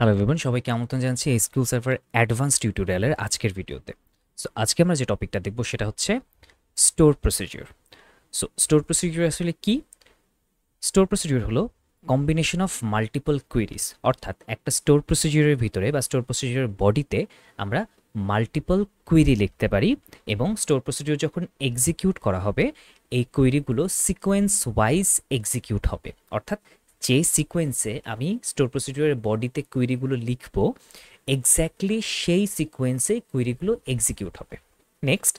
Hello everyone সবাইকে আমন্ত্রণ জানাচ্ছি এসকিউল সার্ভার অ্যাডভান্স টিউটোরিয়ালের আজকের ভিডিওতে। সো আজকে আমরা যে টপিকটা দেখব সেটা হচ্ছে store procedure so store procedure আসলে কি? স্টোর প্রসিডিওর হলো কম্বিনেশন অফ মাল্টিপল কুইরিজ অর্থাৎ একটা স্টোর প্রসিডিওরের ভিতরে বা স্টোর প্রসিডিওরের বডিতে আমরা মাল্টিপল কুইরি লিখতে পারি এবং স্টোর প্রসিডিওর যখন এক্সিকিউট করা হবে, এই কুইরিগুলো সিকোয়েন্স ওয়াইজ এক্সিকিউট হবে। অর্থাৎ যে সিকোয়েন্সে আমি স্টোর প্রসিডিওরের বডিতে কুইরিগুলো লিখব এক্স্যাক্টলি সেই সিকোয়েন্সে কুইরিগুলো এক্সিকিউট হবে। নেক্সট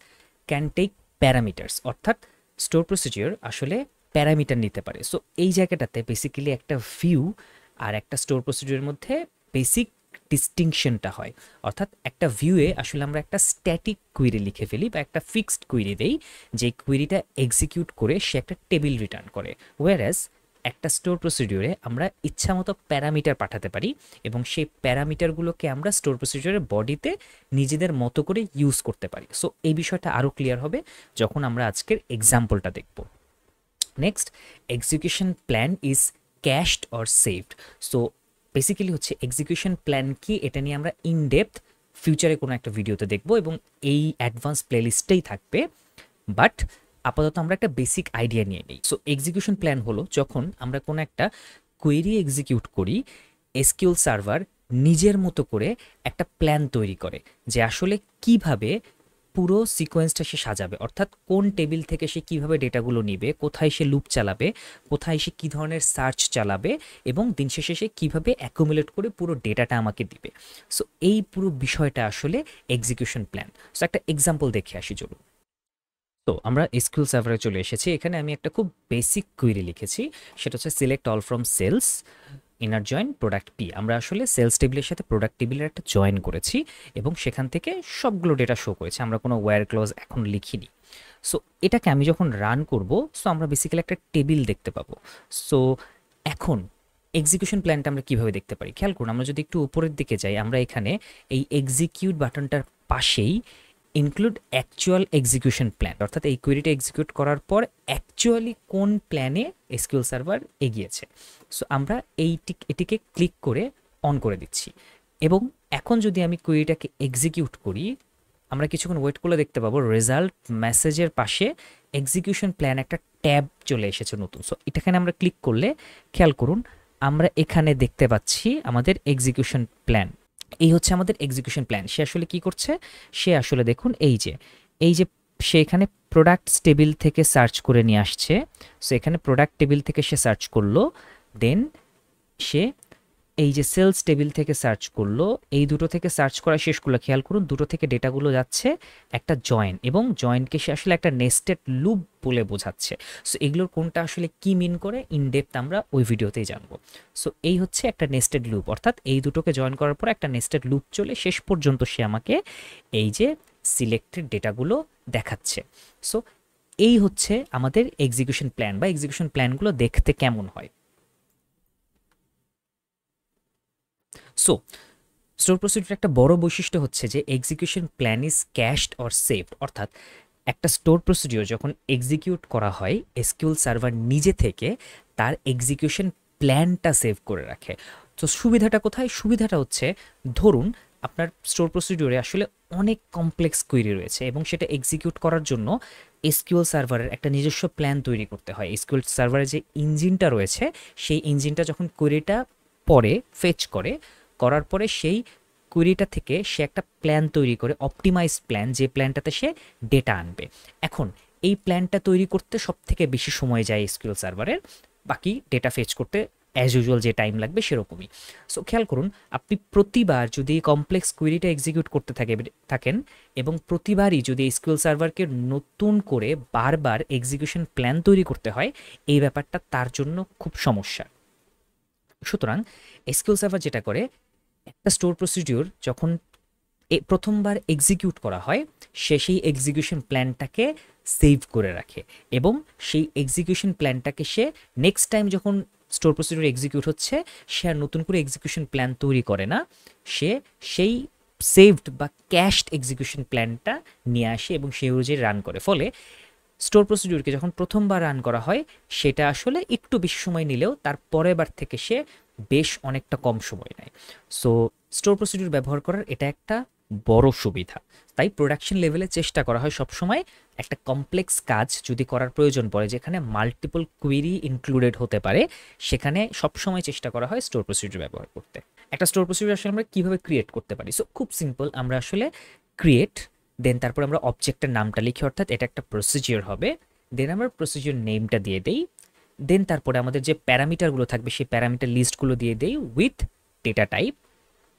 ক্যান টেক প্যারামিটার্স অর্থাৎ স্টোর প্রসিডিওর আসলে প্যারামিটার নিতে পারে। সো এই জায়গাটাতে বেসিক্যালি একটা ভিউ আর একটা স্টোর প্রসিডিওরের মধ্যে বেসিক ডিস্টিংশনটা হয়। অর্থাৎ একটা ভিউয়ে আসলে আমরা একটা স্ট্যাটিক কুইরি লিখে ফেলি বা একটা ফিক্সড কুইরি দেই, যে কুইরিটা এক্সিকিউট করে সে একটা টেবিল রিটার্ন করে। ওয়ার একটা স্টোর প্রসিডিওরে আমরা ইচ্ছা মতো প্যারামিটার পাঠাতে পারি এবং সেই প্যারামিটারগুলোকে আমরা স্টোর প্রসিডিওরের বডিতে নিজেদের মতো করে ইউজ করতে পারি। সো এই বিষয়টা আরও ক্লিয়ার হবে যখন আমরা আজকের এক্সাম্পলটা দেখব। Next execution plan is cached or saved so basically হচ্ছে এক্সিকিউশন প্ল্যান কি এটা নিয়ে আমরা ইন ডেপথ ফিউচারে কোনো একটা ভিডিওতে দেখব এবং এই অ্যাডভান্স প্লেলিস্টেই থাকবে। বাট আপাতত আমরা একটা বেসিক আইডিয়া নিয়ে নিই। সো এক্সিকিউশন প্ল্যান হলো যখন আমরা কোনো একটা কোয়েরি এক্সিকিউট করি এসকিউল সার্ভার নিজের মতো করে একটা প্ল্যান তৈরি করে যে আসলে কীভাবে পুরো সিকোয়েন্সটা সে সাজাবে। অর্থাৎ কোন টেবিল থেকে সে কীভাবে ডেটাগুলো নিবে, কোথায় সে লুপ চালাবে, কোথায় সে কী ধরনের সার্চ চালাবে এবং দিন শেষে সে কীভাবে অ্যাকুমুলেট করে পুরো ডেটাটা আমাকে দিবে। সো এই পুরো বিষয়টা আসলে এক্সিকিউশন প্ল্যান সো একটা এক্সাম্পল দেখে আসি, চলুন। তো আমরা এসকিউল সার্ভারে চলে এসেছি। এখানে আমি একটা খুব বেসিক কুইরি লিখেছি। সেটা হচ্ছে select all from sales inner join product P আমরা আসলে সেলস টেবিলের সাথে প্রোডাক্ট টেবিলের একটা জয়েন করেছি এবং সেখান থেকে সবগুলো ডেটা শো করেছে। আমরা কোনো ওয়্যার ক্লজ এখন লিখিনি। সো এটাকে আমি যখন রান করব সো আমরা বেসিক্যালি একটা টেবিল দেখতে পাবো। সো এখন এক্সিকিউশন প্ল্যানটা আমরা কীভাবে দেখতে পারি? খেয়াল করুন, আমরা যদি একটু উপরের দিকে যাই, আমরা এখানে এই এক্সিকিউট বাটনটার পাশেই ইনক্লুড অ্যাকচুয়াল এক্সিকিউশন প্ল্যান অর্থাৎ এই কোয়েরিটা এক্সিকিউট করার পর অ্যাকচুয়ালি কোন প্ল্যানে এসকিউএল সার্ভার এগিয়েছে। সো আমরা এইটি এটিকে ক্লিক করে অন করে দিচ্ছি। এবং এখন যদি আমি কোয়েরিটাকে এক্সিকিউট করি, আমরা কিছুক্ষণ ওয়েট করলে দেখতে পাবো রেজাল্ট মেসেজের পাশে এক্সিকিউশন প্ল্যান একটা ট্যাব চলে এসেছে নতুন। সো এটাখানে আমরা ক্লিক করলে, খেয়াল করুন, আমরা এখানে দেখতে পাচ্ছি আমাদের এক্সিকিউশন প্ল্যান এই হচ্ছে আমাদের এক্সিকিউশন প্ল্যান সে আসলে কি করছে? সে আসলে দেখুন, এই যে এই যে সে এখানে প্রোডাক্ট টেবিল থেকে সার্চ করে নিয়ে আসছে। সো এখানে প্রোডাক্ট টেবিল থেকে সে সার্চ করল দেন সে এই যে সেলস টেবিল থেকে সার্চ করল, এই দুটো থেকে সার্চ করা শেষ করল খেয়াল করুন, দুটো থেকে ডেটাগুলো যাচ্ছে একটা জয়েন এবং জয়েনকে সে আসলে একটা নেস্টেড লুপ বলে বোঝাচ্ছে। সো এগুলোর কোনটা আসলে কি মিন করে ইন ডেপথ আমরা ওই ভিডিওতেই জানব। সো এই হচ্ছে একটা নেস্টেড লুপ, অর্থাৎ এই দুটোকে জয়েন করার পর একটা নেস্টেড লুপ চলে, শেষ পর্যন্ত সে আমাকে এই যে সিলেক্টেড ডেটাগুলো দেখাচ্ছে। সো এই হচ্ছে আমাদের এক্সিকিউশন প্ল্যান বা এক্সিকিউশন প্ল্যানগুলো দেখতে কেমন হয়। সো স্টোর প্রসিডিউর একটা বড় বৈশিষ্ট্য হচ্ছে যে execution plan is cached or saved অর্থাৎ একটা স্টোর প্রসিডিওর যখন এক্সিকিউট করা হয় এসকিউল সার্ভার নিজে থেকে তার এক্সিকিউশন প্ল্যানটা সেভ করে রাখে। তো সুবিধাটা কোথায়? সুবিধাটা হচ্ছে, ধরুন আপনার স্টোর প্রসিডিওরে আসলে অনেক কমপ্লেক্স কুইরি রয়েছে এবং সেটা এক্সিকিউট করার জন্য এসকিউএল সার্ভারের একটা নিজস্ব প্ল্যান তৈরি করতে হয়। এসকিউএল সার্ভারের যে ইঞ্জিনটা রয়েছে, সেই ইঞ্জিনটা যখন কুইরিটা পরে ফেচ করে করার পরে সেই কুইরিটা থেকে সে একটা প্ল্যান তৈরি করে অপটিমাইজ প্ল্যান যে প্ল্যানটাতে সে ডেটা আনবে। এখন, এই প্ল্যানটা তৈরি করতে সব থেকে বেশি সময় যায় এসকিউএল সার্ভারের বাকি ডেটা ফেচ করতে অ্যাজ ইউজুয়াল যে টাইম লাগবে সেরকমই। সো খেয়াল করুন, আপনি প্রতিবার যদি কমপ্লেক্স কুইরিটা এক্সিকিউট করতে থাকে, থাকেন এবং প্রতিবারই যদি এসকিউএল সার্ভারকে নতুন করে বারবার এক্সিকিউশন প্ল্যান তৈরি করতে হয়, এই ব্যাপারটা তার জন্য খুব সমস্যা। সুতরাং এসকিউএল সার্ভার যেটা করে একটা স্টোর প্রসিডিওর যখন প্রথমবার এক্সিকিউট করা হয়, সে সেই এক্সিকিউশন প্ল্যানটাকে সেভ করে রাখে এবং সেই এক্সিকিউশন প্ল্যানটাকে সে নেক্সট টাইম যখন স্টোর প্রসিডিওর এক্সিকিউট হচ্ছে, সে আর নতুন করে এক্সিকিউশন প্ল্যান তৈরি করে না। সে সেই সেভড বা ক্যাশড এক্সিকিউশন প্ল্যানটা নিয়ে আসে এবং সেই অনুযায়ী রান করে। ফলে স্টোর প্রসিডিউরকে যখন প্রথমবার রান করা হয়, সেটা আসলে একটু বেশি সময় নিলেও তার পরের বার থেকে সে বেশ অনেকটা কম সময় নেয়। সো স্টোর প্রসিডিউর ব্যবহার করার এটা একটা বড় সুবিধা। তাই প্রোডাকশন লেভেলে চেষ্টা করা হয় সবসময় একটা কমপ্লেক্স কাজ যদি করার প্রয়োজন পড়ে, যেখানে মাল্টিপল কুইরি ইনক্লুডেড হতে পারে, সেখানে সবসময় চেষ্টা করা হয় স্টোর প্রসিডিউর ব্যবহার করতে। একটা স্টোর প্রসিডিউর আসলে আমরা কীভাবে ক্রিয়েট করতে পারি? সো খুব সিম্পল আমরা আসলে ক্রিয়েট দেন তারপর আমরা অবজেক্টের নামটা লিখি, অর্থাৎ এটা একটা প্রসিজিওর হবে। দেন আমরা প্রসিজিওর নেমটা দিয়ে দেই। দেন তারপরে আমাদের যে প্যারামিটারগুলো থাকবে, সেই প্যারামিটার লিস্টগুলো দিয়ে দেই with data type.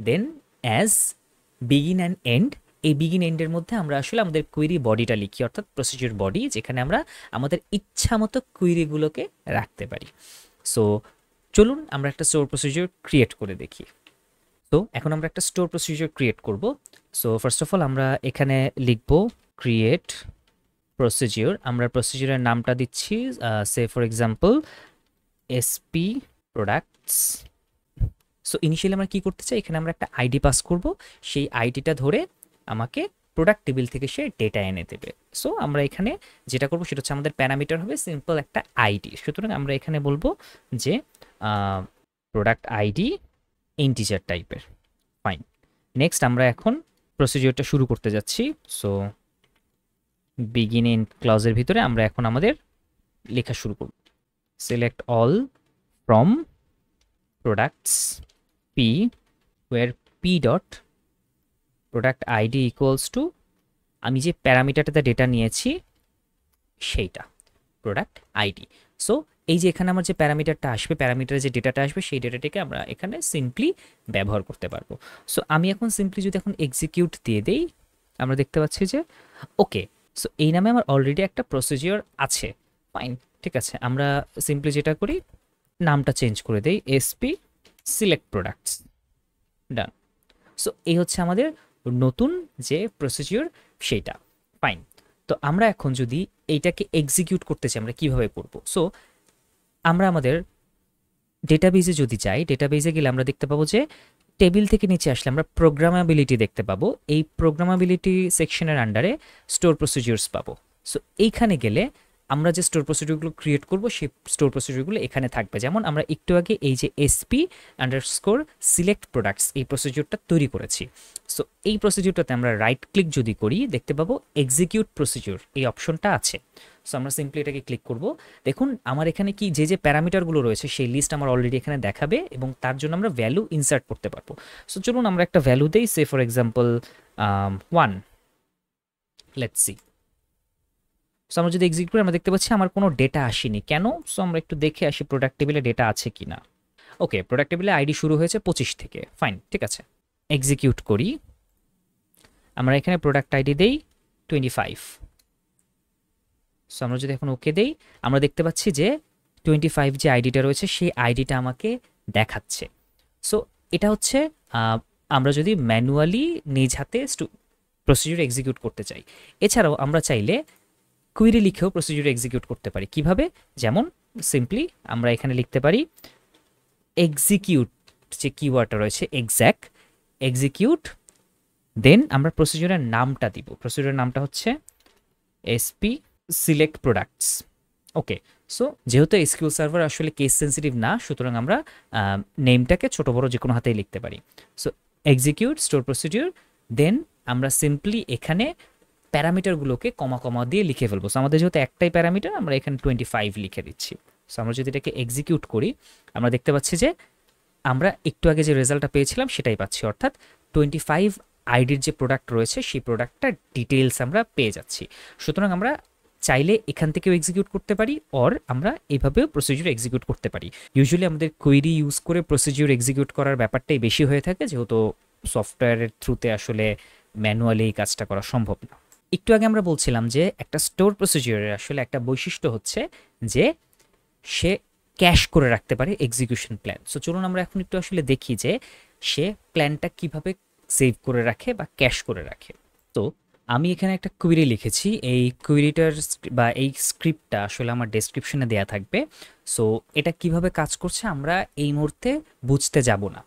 Then as begin and end, এই বিগিন এন্ডের মধ্যে আমরা আসলে আমাদের কুইরি বডিটা লিখি, অর্থাৎ প্রসিজিওর বডি, যেখানে আমরা আমাদের ইচ্ছা মতো কুইরিগুলোকে রাখতে পারি। সো, চলুন আমরা একটা স্টোর প্রসিজিওর ক্রিয়েট করে দেখি। তো, এখন আমরা একটা স্টোর প্রসিজিওর ক্রিয়েট করব। সো, ফার্স্ট অফ অল আমরা এখানে লিখব ক্রিয়েট প্রসিজিওর আমরা প্রসিজিওরের নামটা দিচ্ছি সে for example SP products so initially আমরা কী করতে চাই? এখানে আমরা একটা আইডি পাস করব, সেই আইডিটা ধরে আমাকে প্রোডাক্ট টেবিল থেকে সে ডেটা এনে দেবে। সো আমরা এখানে যেটা করব সেটা হচ্ছে আমাদের প্যারামিটার হবে সিম্পল একটা আইডি সুতরাং আমরা এখানে বলব যে প্রোডাক্ট আইডি ইন্টিজার টাইপের ফাইন নেক্সট আমরা এখন প্রসিজিওরটা শুরু করতে যাচ্ছি। সো বিগিন ইন ক্লজের ভিতরে আমরা এখন আমাদের লেখা শুরু করব। Select all from products P where P dot product ID equals to আমি যে প্যারামিটারটাতে ডেটা নিয়েছি সেইটা প্রোডাক্ট আইডি সো এই যে এখানে আমার যে প্যারামিটারটা আসবে, প্যারামিটারে যে ডেটাটা আসবে, সেই ডেটাটাকে আমরা এখানে সিম্পলি ব্যবহার করতে পারব। সো আমি এখন সিম্পলি যদি এখন এক্সিকিউট দিয়ে দেই, আমরা দেখতে পাচ্ছি যে ওকে সো এই নামে আমার অলরেডি একটা প্রসিজিওর আছে। ফাইন ঠিক আছে। আমরা সিম্পলি যেটা করি, নামটা চেঞ্জ করে দেই SP select products done so এই হচ্ছে আমাদের নতুন যে প্রসিজিওর সেইটা। ফাইন তো আমরা এখন যদি এইটাকে এক্সিকিউট করতে চাই, আমরা কীভাবে করব? সো আমরা আমাদের ডেটাবেজে যদি যাই ডেটাবেজে গেলে আমরা দেখতে পাবো যে টেবিল থেকে নিচে আসলে আমরা প্রোগ্রামাবিলিটি দেখতে পাবো। এই প্রোগ্রামাবিলিটি সেকশনের আন্ডারে স্টোর প্রসিজিওর্স পাবো। সো এইখানে গেলে আমরা যে স্টোর প্রসিডিউরগুলো ক্রিয়েট করব, সেই স্টোর প্রসিডিউরগুলো এখানে থাকবে। যেমন আমরা একটু আগে এই যে এসপি আন্ডারস্কোর সিলেক্ট প্রোডাক্টস এই প্রসিডিউরটা তৈরি করেছি। সো এই প্রসিডিউরটাতে আমরা রাইট ক্লিক যদি করি, দেখতে পাবো এক্সিকিউট প্রসিডিউর এই অপশনটা আছে। সো আমরা সিম্পলি এটাকে ক্লিক করব। দেখুন, আমার এখানে কি যে যে প্যারামিটারগুলো রয়েছে, সেই লিস্ট আমার অলরেডি এখানে দেখাবে এবং তার জন্য আমরা ভ্যালু ইনসার্ট করতে পারব। সো চলুন আমরা একটা ভ্যালু দেই সে for example one let's see so আমরা যদি এক্সিট করি, আমরা দেখতে পাচ্ছি আমার কোনো ডেটা আসেনি। কেন? সো আমরা একটু দেখে আসি প্রোডাক্ট টেবিলে ডেটা আছে কি না ওকে প্রোডাক্ট টেবিলে আইডি শুরু হয়েছে পঁচিশ থেকে। ফাইন ঠিক আছে। এক্সিকিউট করি। আমরা এখানে প্রোডাক্ট আইডি দেই টোয়েন্টি ফাইভ সো আমরা যদি এখন ওকে দেই, আমরা দেখতে পাচ্ছি যে টোয়েন্টি ফাইভ যে আইডিটা রয়েছে, সেই আইডিটা আমাকে দেখাচ্ছে। সো এটা হচ্ছে আমরা যদি ম্যানুয়ালি নিজ হাতে প্রসিডিউর এক্সিকিউট করতে চাই। এছাড়াও আমরা চাইলে কুইরি লিখেও প্রসিডিউর এক্সিকিউট করতে পারি। কীভাবে? যেমন সিম্পলি আমরা এখানে লিখতে পারি এক্সিকিউট যে কিওয়ার্ডটা রয়েছে এক্স্যাক্ট এক্সিকিউট দেন আমরা প্রসিডিউরের নামটা দিব। প্রসিডিউরের নামটা হচ্ছে SP select products okay so যেহেতু এসকিউ সার্ভার আসলে কেস সেন্সিটিভ না, সুতরাং আমরা নেমটাকে ছোট, বড় যে কোনো হাতেই লিখতে পারি। So execute store procedure then আমরা সিম্পলি এখানে প্যারামিটারগুলোকে কমা কমা দিয়ে লিখে ফেলব। সো আমাদের যেহেতু একটাই প্যারামিটার, আমরা এখানে টোয়েন্টি ফাইভ লিখে দিচ্ছি। সো আমরা যদি এটাকে এক্সিকিউট করি, আমরা দেখতে পাচ্ছি যে আমরা একটু আগে যে রেজাল্টটা পেয়েছিলাম সেটাই পাচ্ছি। অর্থাৎ টোয়েন্টি ফাইভ আইডির যে প্রোডাক্ট রয়েছে, সেই প্রোডাক্টটার ডিটেলস আমরা পেয়ে যাচ্ছি। সুতরাং আমরা চাইলে এখান থেকেও এক্সিকিউট করতে পারি অর আমরা এভাবেও প্রসিডিউর এক্সিকিউট করতে পারি। ইউজুয়ালি আমাদের কোয়েরি ইউজ করে প্রসিডিউর এক্সিকিউট করার ব্যাপারটাই বেশি হয়ে থাকে, যেহেতু সফটওয়্যারের থ্রুতে আসলে ম্যানুয়ালি এই কাজটা করা সম্ভব না। একটু আগে আমরা বলছিলাম যে একটা স্টোর প্রসিজিওরের আসলে একটা বৈশিষ্ট্য হচ্ছে যে সে ক্যাশ করে রাখতে পারে এক্সিকিউশন প্ল্যান। সো চলুন আমরা এখন একটু আসলে দেখি যে সে প্ল্যানটা কীভাবে সেভ করে রাখে বা ক্যাশ করে রাখে। তো আমি এখানে একটা কুইরি লিখেছি। এই কুইরিটার বা এই স্ক্রিপ্টটা আসলে আমার ডেসক্রিপশনে দেয়া থাকবে। সো এটা কীভাবে কাজ করছে আমরা এই মুহূর্তে বুঝতে যাব না।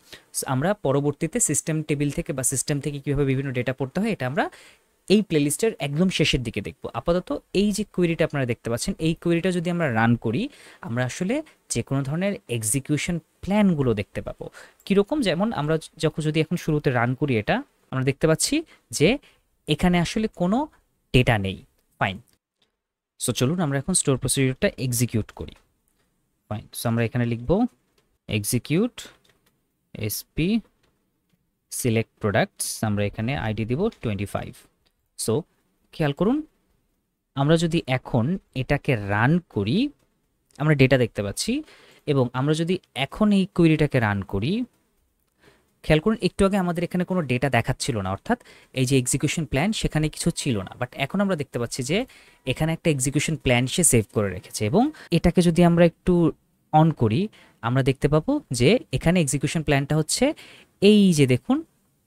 আমরা পরবর্তীতে সিস্টেম টেবিল থেকে বা সিস্টেম থেকে কীভাবে বিভিন্ন ডেটা পড়তে হয় এটা আমরা এই প্লেলিস্টের একদম শেষের দিকে দেখব। আপাতত এই যে কোয়েরিটা আপনারা দেখতে পাচ্ছেন, এই কোয়েরিটা যদি আমরা রান করি, আমরা আসলে যে কোনো ধরনের এক্সিকিউশন প্ল্যানগুলো দেখতে পাবো। কীরকম? যেমন আমরা যখন যদি এখন শুরুতে রান করি এটা, আমরা দেখতে পাচ্ছি যে এখানে আসলে কোনো ডেটা নেই। ফাইন সো চলুন আমরা এখন স্টোর প্রসিডিউরটা এক্সিকিউট করি। ফাইন সো আমরা এখানে লিখব এক্সিকিউট এসপি সিলেক্ট প্রোডাক্টস আমরা এখানে আইডি দিব টোয়েন্টি ফাইভ সো খেয়াল করুন, আমরা যদি এখন এটাকে রান করি, আমরা ডেটা দেখতে পাচ্ছি, এবং আমরা যদি এখন এই কুইরিটাকে রান করি, খেয়াল করুন, একটু আগে আমাদের এখানে কোনো ডেটা দেখাচ্ছিল না, অর্থাৎ এই যে এক্সিকিউশন প্ল্যান সেখানে কিছু ছিল না বাট এখন আমরা দেখতে পাচ্ছি যে এখানে একটা এক্সিকিউশন প্ল্যান সে সেভ করে রেখেছে, এবং এটাকে যদি আমরা একটু অন করি, আমরা দেখতে পাবো যে এখানে এক্সিকিউশন প্ল্যানটা হচ্ছে এই যে দেখুন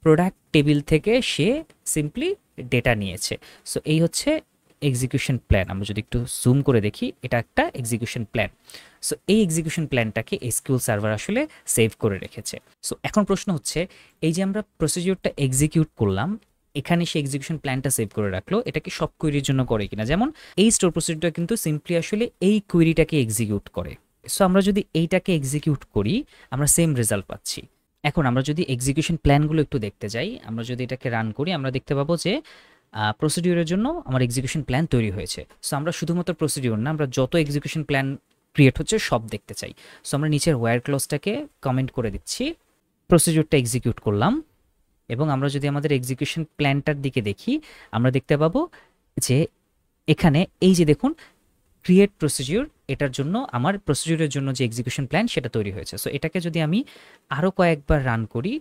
প্রোডাক্ট টেবিল থেকে সে সিম্পলি ডেটা নিয়েছে। সো এই হচ্ছে এক্সিকিউশন প্ল্যান আমরা যদি একটু জুম করে দেখি, এটা একটা এক্সিকিউশন প্ল্যান সো এই এক্সিকিউশন প্ল্যানটাকে এসকিউএল সার্ভার আসলে সেভ করে রেখেছে। সো এখন প্রশ্ন হচ্ছে, এই যে আমরা প্রসিডিওরটা এক্সিকিউট করলাম, এখানে সে এক্সিকিউশন প্ল্যানটা সেভ করে রাখল এটাকে সব কুইরির জন্য করে কিনা? যেমন, এই স্টোর প্রসিডিওরটা কিন্তু সিম্পলি আসলে এই কুইরিটাকে এক্সিকিউট করে। সো আমরা যদি এইটাকে এক্সিকিউট করি, আমরা সেম রেজাল্ট পাচ্ছি। এখন আমরা যদি এক্সিকিউশন প্ল্যানগুলো একটু দেখতে যাই, আমরা যদি এটাকে রান করি, আমরা দেখতে পাবো যে প্রসিডিওরের জন্য আমার এক্সিকিউশন প্ল্যান তৈরি হয়েছে। সো আমরা শুধুমাত্র প্রসিডিওর না, আমরা যত এক্সিকিউশন প্ল্যান ক্রিয়েট হচ্ছে সব দেখতে চাই। সো আমরা নিচের ওয়্যার ক্লোজটাকে কমেন্ট করে দিচ্ছি প্রসিডিওরটা এক্সিকিউট করলাম, এবং আমরা যদি আমাদের এক্সিকিউশন প্ল্যানটার দিকে দেখি, আমরা দেখতে পাবো যে, এখানে এই যে দেখুন ক্রিয়েট প্রসিডিওর এটার জন্য, আমার প্রসিডিওরের জন্য যে এক্সিকিউশন প্ল্যান সেটা তৈরি হয়েছে। সো এটাকে যদি আমি আরও কয়েকবার রান করি,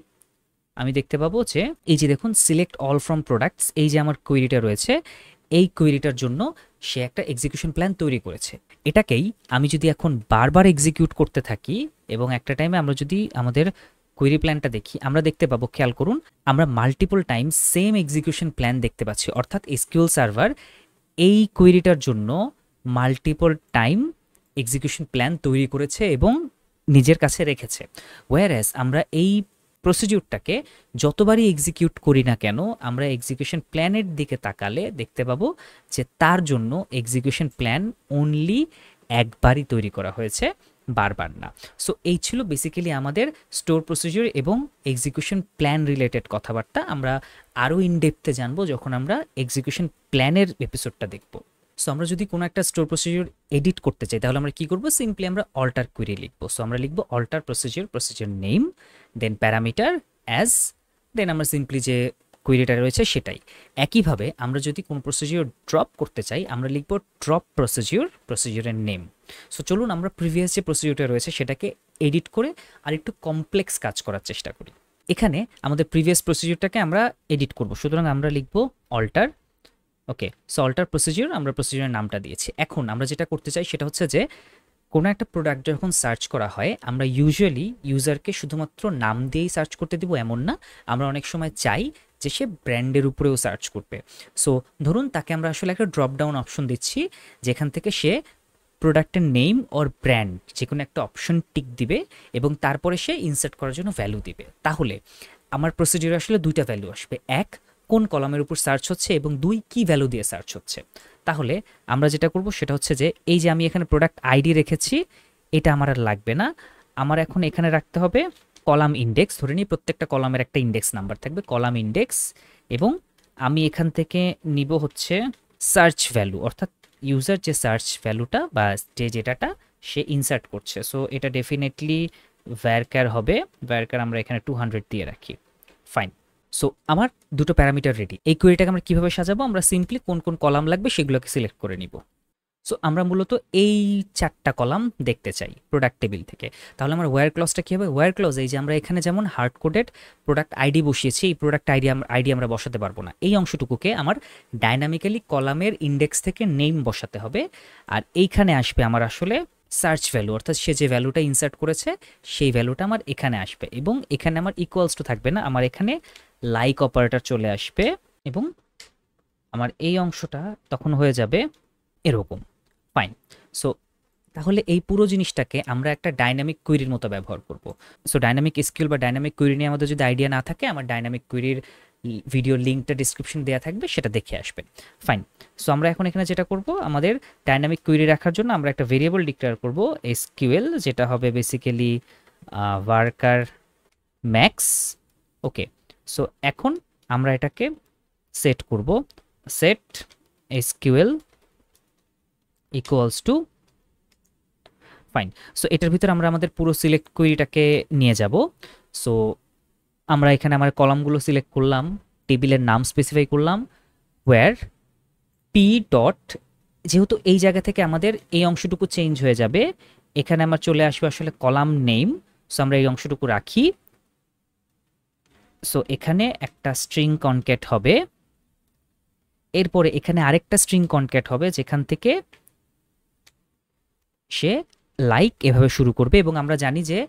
আমি দেখতে পাবো যে, এই যে দেখুন সিলেক্ট অল ফ্রম প্রোডাক্টস এই যে আমার কোয়েরিটা রয়েছে, এই কোয়েরিটার জন্য সে একটা এক্সিকিউশন প্ল্যান তৈরি করেছে। এটাকেই আমি যদি এখন বারবার এক্সিকিউট করতে থাকি, এবং একটা টাইমে আমরা যদি আমাদের কোয়েরি প্ল্যানটা দেখি, আমরা দেখতে পাবো, খেয়াল করুন, আমরা multiple time same execution plan দেখতে পাচ্ছি। অর্থাৎ এসকিউএল সার্ভার এই কোয়েরিটার জন্য মাল্টিপল টাইম এক্সিকিউশন প্ল্যান তৈরি করেছে এবং নিজের কাছে রেখেছে। ওয়ার এস আমরা এই প্রসিডিউরটাকে যতবারই এক্সিকিউট করি না কেন, আমরা এক্সিকিউশন প্ল্যানের দিকে তাকালে দেখতে পাবো যে তার জন্য এক্সিকিউশন প্ল্যান অনলি একবারই তৈরি করা হয়েছে, বারবার না। সো এই ছিল বেসিক্যালি আমাদের স্টোর প্রসিডিউর এবং এক্সিকিউশন প্ল্যান রিলেটেড কথাবার্তা। আমরা আরও ইনডেপথে জানব যখন আমরা এক্সিকিউশন প্ল্যানের এপিসোডটা দেখব। সো আমরা যদি কোনো একটা স্টোর প্রসিডিওর এডিট করতে চাই, তাহলে আমরা কি করব? সিম্পলি আমরা অল্টার কুইরি লিখব। সো আমরা লিখব alter procedure procedure name then parameter as then আমরা সিম্পলি যে কুইরিটা রয়েছে সেটাই। একইভাবে আমরা যদি কোনো প্রসিডিওর ড্রপ করতে চাই, আমরা লিখব ড্রপ প্রসিডিওর প্রসিডিওরের নেম সো চলুন আমরা প্রিভিয়াস যে প্রসিডিওরটা রয়েছে সেটাকে এডিট করে আর একটু কমপ্লেক্স কাজ করার চেষ্টা করি। এখানে আমাদের প্রিভিয়াস প্রসিডিওরটাকে আমরা এডিট করব। সুতরাং আমরা লিখব alter okay so alter procedure আমরা প্রসিজিওরের নামটা দিয়েছি। এখন আমরা যেটা করতে চাই সেটা হচ্ছে যে, কোনো একটা প্রোডাক্ট যখন সার্চ করা হয়, আমরা ইউজুয়ালি ইউজারকে শুধুমাত্র নাম দিয়েই সার্চ করতে দিব, এমন না। আমরা অনেক সময় চাই যে সে ব্র্যান্ডের উপরেও সার্চ করবে। সো ধরুন তাকে আমরা আসলে একটা ড্রপডাউন অপশন দিচ্ছি, যেখান থেকে সে প্রোডাক্টের নেম ওর ব্র্যান্ড যে কোনো একটা অপশন টিক দিবে এবং তারপরে সে ইনসার্ট করার জন্য ভ্যালু দিবে। তাহলে, আমার প্রসিডিওর আসলে দুইটা ভ্যালু আসবে। এক কোন কলামের উপর সার্চ হচ্ছে এবং দুই কি ভ্যালু দিয়ে সার্চ হচ্ছে। তাহলে আমরা যেটা করব সেটা হচ্ছে যে এই যে আমি এখানে প্রোডাক্ট আইডি রেখেছি, এটা আমার আর লাগবে না। আমার এখন এখানে রাখতে হবে কলাম ইন্ডেক্স ধরে নিই প্রত্যেকটা কলামের একটা ইন্ডেক্স নাম্বার থাকবে, কলাম ইন্ডেক্স এবং আমি এখান থেকে নিব হচ্ছে সার্চ ভ্যালু অর্থাৎ ইউজার যে সার্চ ভ্যালুটা বা যে যেটাটা সে ইনসার্ট করছে। সো এটা ডেফিনেটলি ভ্যারকার হবে। ভ্যারকার আমরা এখানে টু হান্ড্রেড দিয়ে রাখি। ফাইন সো আমার দুটো প্যারামিটার রেডি এই কোয়েরিটাকে আমরা কীভাবে সাজাবো? আমরা সিম্পলি কোন কোন কলাম লাগবে সেগুলোকে সিলেক্ট করে নিব। সো আমরা মূলত এই চারটা কলাম দেখতে চাই প্রোডাক্ট টেবিল থেকে। তাহলে আমার ওয়্যার ক্লসটা কী হবে? ওয়্যার ক্লস এই যে আমরা এখানে যেমন হার্ড কোডেড প্রোডাক্ট আইডি বসিয়েছি, এই প্রোডাক্ট আইডি আইডি আমরা বসাতে পারব না। এই অংশটুকুকে আমার ডাইনামিক্যালি কলামের ইন্ডেক্স থেকে নেম বসাতে হবে। আর এইখানে আসবে আমার আসলে সার্চ ভ্যালু অর্থাৎ সে যে ভ্যালুটা ইনসার্ট করেছে, সেই ভ্যালুটা আমার এখানে আসবে এবং এখানে আমার ইকুয়ালস টু থাকবে না। আমার এখানে লাইক অপারেটর চলে আসবে এবং আমার এই অংশটা তখন হয়ে যাবে এরকম। ফাইন সো তাহলে এই পুরো জিনিসটাকে আমরা একটা ডাইনামিক কুইরির মতো ব্যবহার করব। সো ডাইনামিক স্কিল বা ডাইনামিক কুইরি নিয়ে আমাদের যদি আইডিয়া না থাকে, আমার ডাইনামিক কুইরির ভিডিও লিঙ্কটা ডিসক্রিপশন দেওয়া থাকবে, সেটা দেখে আসবেন ফাইন সো আমরা এখন এখানে যেটা করব, আমাদের ডাইনামিক কুইরি রাখার জন্য আমরা একটা ভেরিয়েবল ডিক্লেয়ার করব এসকিউএল যেটা হবে basically varchar max okay so এখন আমরা এটাকে সেট করব। Set SQL equals to fine so এটার ভিতরে আমরা আমাদের পুরো সিলেক্ট কুইরিটাকে নিয়ে যাব। সো আমরা এখানে আমার কলামগুলো সিলেক্ট করলাম, টেবিলের নাম স্পেসিফাই করলাম ওয়্যার পি ডট যেহেতু এই জায়গা থেকে আমাদের এই অংশটুকু চেঞ্জ হয়ে যাবে, এখানে আমার চলে আসবে আসলে কলাম নেম সো আমরা এই অংশটুকু রাখি। সো এখানে একটা স্ট্রিং কনক্যাট হবে। এরপরে এখানে আরেকটা স্ট্রিং কনক্যাট হবে, যেখান থেকে সে লাইক এভাবে শুরু করবে এবং আমরা জানি যে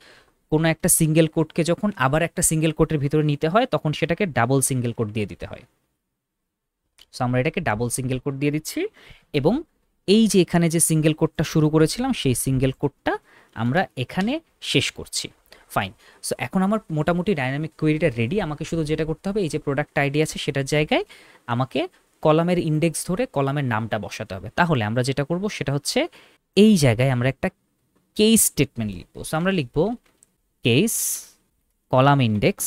কোনো একটা সিঙ্গেল কোডকে যখন আবার একটা সিঙ্গেল কোডের ভিতরে নিতে হয়, তখন সেটাকে ডাবল সিঙ্গেল কোড দিয়ে দিতে হয়। সো আমরা এটাকে ডাবল সিঙ্গেল কোড দিয়ে দিচ্ছি এবং এই যে এখানে যে সিঙ্গেল কোডটা শুরু করেছিলাম, সেই সিঙ্গেল কোডটা আমরা এখানে শেষ করছি। ফাইন সো এখন আমার মোটামুটি ডাইনামিক কোয়েরিটা রেডি আমাকে শুধু যেটা করতে হবে, এই যে প্রোডাক্ট আইডি আছে সেটার জায়গায় আমাকে কলামের ইন্ডেক্স ধরে কলামের নামটা বসাতে হবে। তাহলে আমরা যেটা করব সেটা হচ্ছে এই জায়গায় আমরা একটা কেস স্টেটমেন্ট লিখব। সো আমরা লিখব কেস কলাম ইন্ডেক্স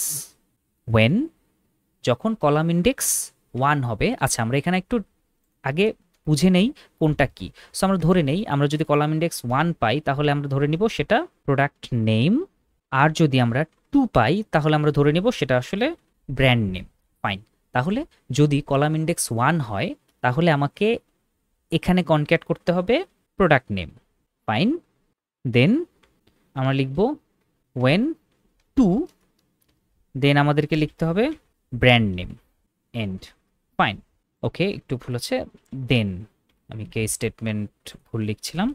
ওয়েন যখন কলাম ইন্ডেক্স ওয়ান হবে আচ্ছা আমরা এখানে একটু আগে বুঝে নেই কোনটা কি। সো আমরা ধরে নেই, আমরা যদি কলাম ইন্ডেক্স ওয়ান পাই, তাহলে আমরা ধরে নিব সেটা প্রোডাক্ট নেম আর যদি আমরা টু পাই, তাহলে আমরা ধরে নিব সেটা আসলে ব্র্যান্ড নেম ফাইন তাহলে যদি কলাম ইন্ডেক্স ওয়ান হয়, তাহলে আমাকে এখানে কনক্যাট করতে হবে প্রোডাক্ট নেম ফাইন দেন আমরা লিখব ওয়েন টু দেন আমাদেরকে লিখতে হবে brand name end fine okay একটু ভুল হচ্ছে। দেন আমি কে স্টেটমেন্ট ভুল লিখছিলাম।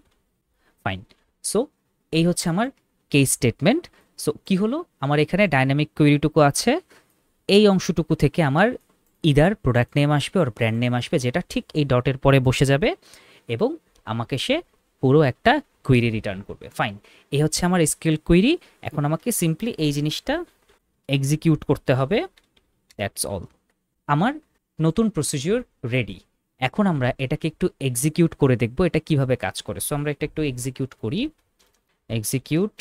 ফাইন সো এই হচ্ছে আমার কে স্টেটমেন্ট সো কি হলো? আমার এখানে ডাইনামিক কোয়েরিটুকু আছে। এই অংশটুকু থেকে আমার ইদার প্রোডাক্ট নেম আসবে ওর ব্র্যান্ড নেম আসবে, যেটা ঠিক এই ডটের পরে বসে যাবে এবং আমাকে সে পুরো একটা কুইরি রিটার্ন করবে। ফাইন এই হচ্ছে আমার স্কিল কুইরি এখন আমাকে সিম্পলি এই জিনিসটা এক্সিকিউট করতে হবে। দ্যাটস অল আমার নতুন প্রসিজিওর রেডি এখন আমরা এটাকে একটু এক্সিকিউট করে দেখব এটা কীভাবে কাজ করে। সো আমরা এটা একটু এক্সিকিউট করি। Execute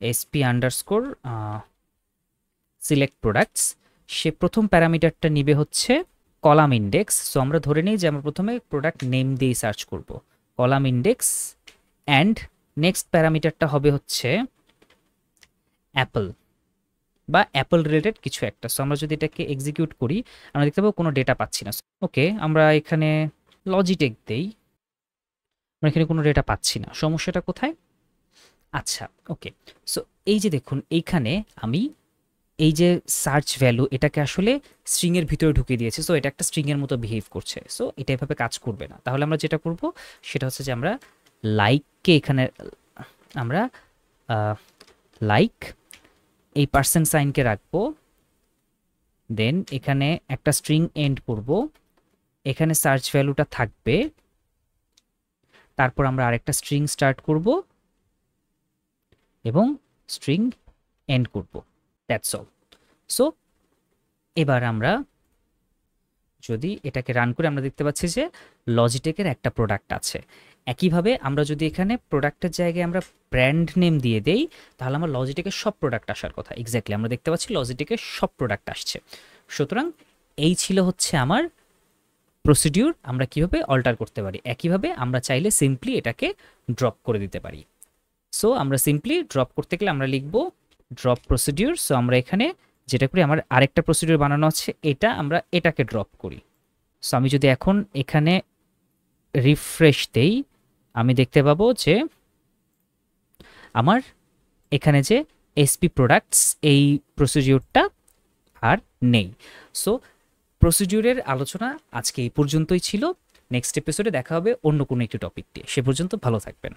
SP underscore select products সে প্রথম প্যারামিটারটা নিবে হচ্ছে কলাম ইন্ডেক্স সো আমরা ধরে নিই যে আমরা প্রথমে প্রোডাক্ট নেম দিয়েই সার্চ করব। কলাম ইন্ডেক্স অ্যান্ড নেক্সট প্যারামিটারটা হবে হচ্ছে অ্যাপল বা অ্যাপল রিলেটেড কিছু একটা। সো আমরা যদি এটাকে এক্সিকিউট করি, আমরা দেখতে পাবো কোনো ডেটা পাচ্ছি না। ওকে আমরা এখানে লজিটেক দেই। আমরা এখানে কোনো ডেটা পাচ্ছি না। সমস্যাটা কোথায়? আচ্ছা ওকে সো এই যে দেখুন, এইখানে আমি এই যে সার্চ ভ্যালু এটাকে আসলে স্ট্রিংয়ের ভিতরে ঢুকিয়ে দিয়েছে। সো এটা একটা স্ট্রিংয়ের মতো বিহেভ করছে। সো এটা এভাবে কাজ করবে না। তাহলে আমরা যেটা করব, সেটা হচ্ছে যে আমরা লাইককে এখানে, আমরা লাইক এই পার্সেন্ট সাইনকে রাখব। দেন এখানে একটা স্ট্রিং এন্ড করব। এখানে সার্চ ভ্যালুটা থাকবে। তারপর আমরা আরেকটা স্ট্রিং স্টার্ট করব। এবং স্ট্রিং এন্ড করব। দ্যাটস অল সো এবার আমরা যদি এটাকে রান করে আমরা দেখতে পাচ্ছি যে লজিটেকের একটা প্রোডাক্ট আছে। একইভাবে আমরা যদি এখানে প্রোডাক্টের জায়গায় আমরা ব্র্যান্ড নেম দিয়ে দেই, তাহলে আমার লজিটেকের সব প্রোডাক্ট আসার কথা। এক্স্যাক্টলি আমরা দেখতে পাচ্ছি লজিটেকের সব প্রোডাক্ট আসছে। সুতরাং এই ছিল হচ্ছে আমার প্রসিডিউর আমরা কীভাবে অল্টার করতে পারি। একইভাবে আমরা চাইলে সিম্পলি এটাকে ড্রপ করে দিতে পারি। সো আমরা সিম্পলি ড্রপ করতে গেলে আমরা লিখব ড্রপ প্রসিডিউর সো আমরা এখানে যেটা করি, আমার আরেকটা প্রসিডিউর বানানো আছে। এটা আমরা এটাকে ড্রপ করি। সো আমি যদি এখন এখানে রিফ্রেশ দেই, আমি দেখতে পাবো যে আমার এখানে যে এসপি প্রোডাক্টস এই প্রসিডিউরটা আর নেই। সো প্রসিডিউরের আলোচনা আজকে এই পর্যন্তই ছিল। নেক্সট এপিসোডে দেখা হবে অন্য কোনো একটি টপিক দিয়ে সে পর্যন্ত ভালো থাকবেন।